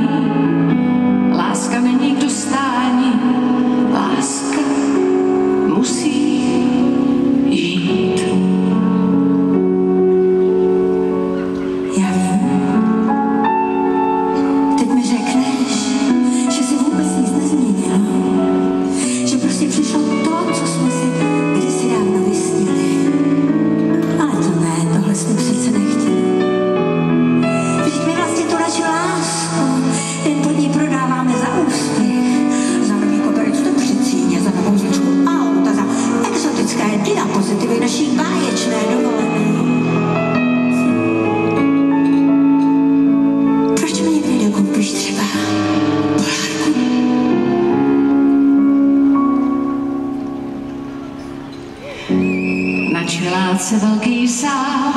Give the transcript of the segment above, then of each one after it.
me. Na čeláce velký sál,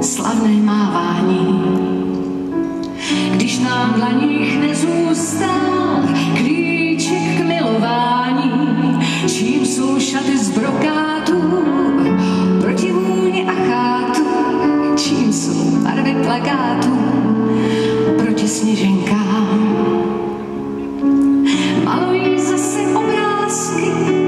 slavné mávání. Když nám dlaních nezůstal klíček k milování, čím jsou šaty z brokátu, proti vůni a chátu, čím jsou barvy plakátů, proti sněženkám. Malují zase obrázky,